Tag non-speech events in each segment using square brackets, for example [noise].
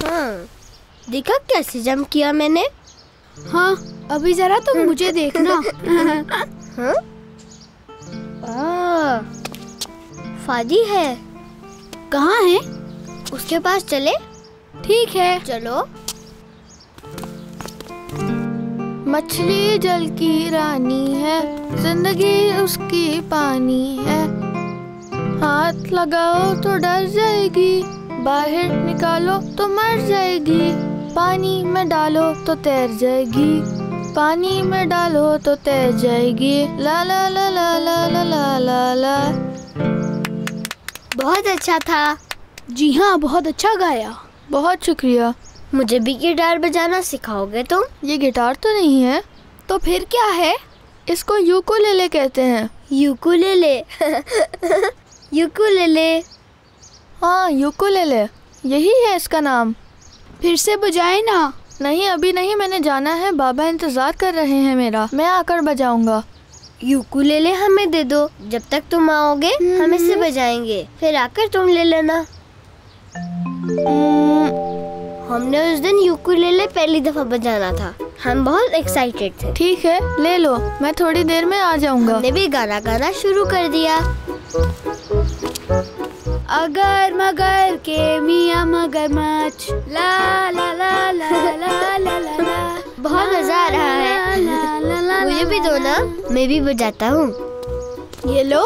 हाँ। देखा कैसे जम किया मैंने? हाँ अभी जरा तुम तो मुझे देखना। हाँ? फादी है। कहाँ है? उसके पास चले। ठीक है। चलो। मछली जल की रानी है ज़िंदगी उसकी पानी है। हाथ लगाओ तो डर जाएगी बाहर निकालो तो मर जाएगी पानी में डालो तो तैर जाएगी पानी में डालो तो तैर जाएगी ला ला ला ला ला ला ला ला ला। बहुत अच्छा था। जी हाँ बहुत अच्छा गाया। बहुत शुक्रिया। मुझे भी गिटार बजाना सिखाओगे तुम? ये गिटार तो नहीं है तो फिर क्या है? इसको यूकुलेले कहते हैं। यूकुलेले। यूकुलेले। हाँ यूकुलेले। यही है इसका नाम। फिर से बजाए ना। नहीं अभी नहीं मैंने जाना है। बाबा इंतज़ार कर रहे हैं मेरा। मैं आकर बजाऊँगा। यूकुलेले हमें दे दो। जब तक तुम आओगे हम इसे बजाएँगे। फिर आकर तुम ले लेना। हमने उस दिन यूकुलेले पहली दफ़ा बजाना था। हम बहुत एक्साइटेड थे। ठीक है ले लो। मैं थोड़ी देर में आ जाऊँगा। हमने भी गाना गाना शुरू कर दिया। अगर मगर के मियाँ मगरमच्छ ला ला ला ला ला ला ला ला बहुत मज़ा आ रहा है मुझे भी दो ना मैं भी बजाता हूँ ये लो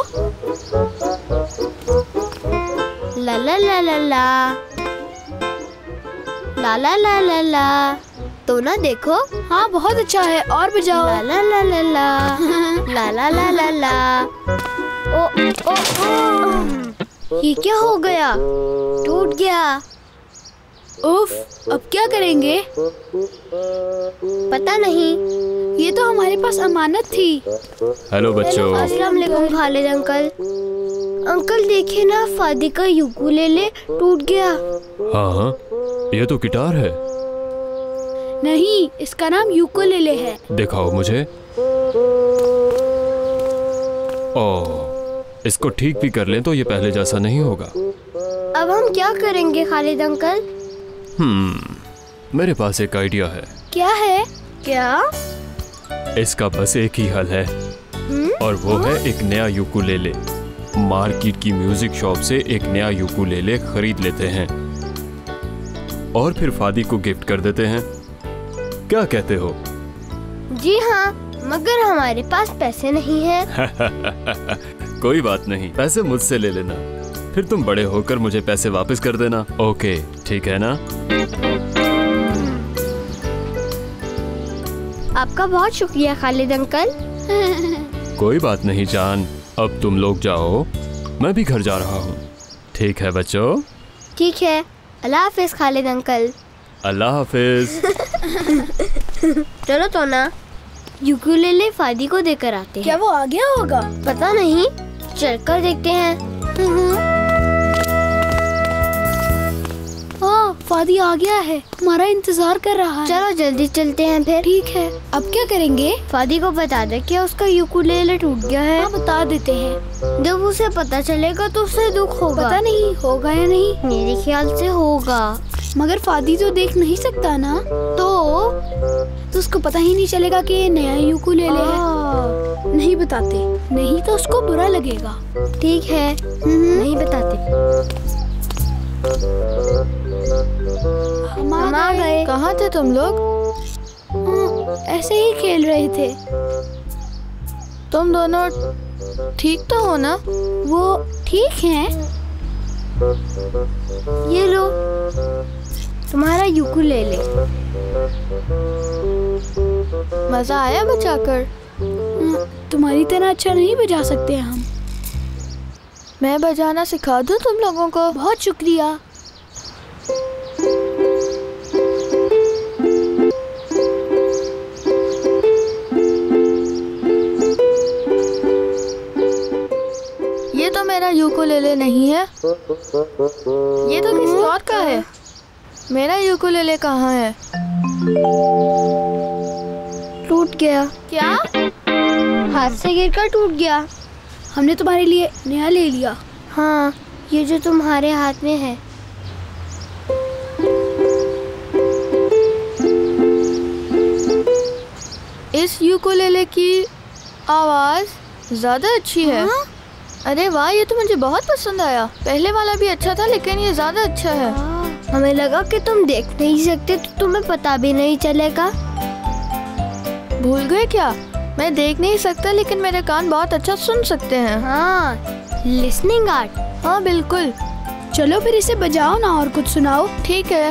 ला ला ला ला ला ला ला ला ला ला तो ना देखो हाँ बहुत अच्छा है और बजाओ ला ला ला ला ला ला ला ला ला ला ओ ओ ओ ये क्या हो गया? टूट गया। उफ अब क्या करेंगे? पता नहीं। ये तो हमारे पास अमानत थी। हेलो बच्चों। अस्सलाम वालेकुम खालिद अंकल। अंकल देखिए ना फादी का यूकुलेले टूट गया। हाँ हाँ। ये तो गिटार है। नहीं इसका नाम यूकुलेले है। दिखाओ मुझे। ओह इसको ठीक भी कर लें तो ये पहले जैसा नहीं होगा। अब हम क्या करेंगे खालिद अंकल? हम्म मेरे पास एक आइडिया है। क्या है? क्या? इसका बस एक ही हल है। हुँ? और वो हुँ? है एक नया यूकुलेले। मार्केट की म्यूज़िक शॉप से एक नया यूकुलेले खरीद लेते हैं। और फिर फादी को गिफ्ट कर देते हैं। क्या कहते हो? जी हाँ मगर हमारे पास पैसे नहीं है। [laughs] कोई बात नहीं। पैसे मुझसे ले लेना। फिर तुम बड़े होकर मुझे पैसे वापस कर देना। ओके ठीक है ना? आपका बहुत शुक्रिया खालिद अंकल। कोई बात नहीं जान। अब तुम लोग जाओ। मैं भी घर जा रहा हूँ। ठीक है बच्चों? ठीक है। अल्लाह हाफिज खालिद अंकल। अल्लाह हाफिज। चलो तो ना यूकुलेले फादी को देकर आते हैं। क्या वो आ गया होगा? पता नहीं। चलकर देखते हैं। हाँ फादी आ गया है। हमारा इंतज़ार कर रहा है। चलो जल्दी चलते हैं फिर। ठीक है। अब क्या करेंगे? फादी को बता दे कि उसका यूकुलेले टूट गया है। हाँ बता देते हैं। जब उसे पता चलेगा तो उसे दुख होगा। पता नहीं होगा या नहीं? मेरे ख्याल से होगा। मगर फादी तो देख नहीं सकता ना। तो तो उसको पता ही नहीं चलेगा कि नया यूकुलेले है। आ, नहीं बताते। नहीं तो उसको बुरा लगेगा। ठीक है। नहीं बताते। हम आ गए। कहाँ थे तुम लोग? हाँ, ऐसे ही खेल रहे थे। तुम दोनों ठीक तो हो ना? वो ठीक है। ये लो। तुम्हारा यूकुलेले मज़ा आया बचाकर? हाँ, तुम्हारी तरह अच्छा नहीं बजा सकते हम। मैं बजाना सिखा दूँ तुम लोगों को? बहुत शुक्रिया। ये तो मेरा यूकुलेले नहीं है। ये तो किसी और का है। मेरा यूकुलेले कहाँ है? टूट गया। क्या? हाथ से गिरकर टूट गया। हमने तुम्हारे लिए नया ले लिया। हाँ ये जो तुम्हारे हाथ में है। इस यूकोलेले की आवाज़ ज़्यादा अच्छी है। हाँ? अरे वाह ये तो मुझे बहुत पसंद आया। पहले वाला भी अच्छा था लेकिन ये ज़्यादा अच्छा है। हाँ, हमें लगा कि तुम देख नहीं सकते तो तुम्हें पता भी नहीं चलेगा। भूल गए क्या? मैं देख नहीं सकता लेकिन मेरे कान बहुत अच्छा सुन सकते हैं। हाँ लिसनिंग आर्ट हाँ बिल्कुल। चलो फिर इसे बजाओ ना और कुछ सुनाओ ठीक है?